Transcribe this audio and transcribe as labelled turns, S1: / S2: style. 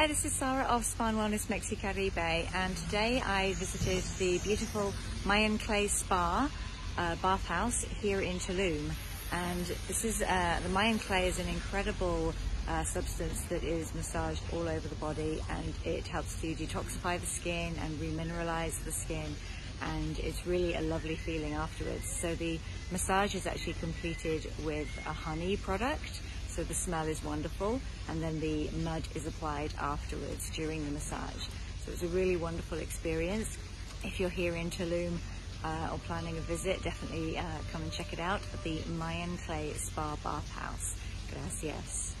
S1: Hi, this is Sara of Spa Wellness Mexicaribe, and today I visited the beautiful Mayan Clay Spa uh, bathhouse here in Tulum. And this is uh, the Mayan clay is an incredible uh, substance that is massaged all over the body, and it helps to detoxify the skin and remineralize the skin. And it's really a lovely feeling afterwards. So the massage is actually completed with a honey product so the smell is wonderful and then the mud is applied afterwards during the massage. So it's a really wonderful experience. If you're here in Tulum uh, or planning a visit, definitely uh, come and check it out at the Mayan Clay Spa Bath House. Gracias.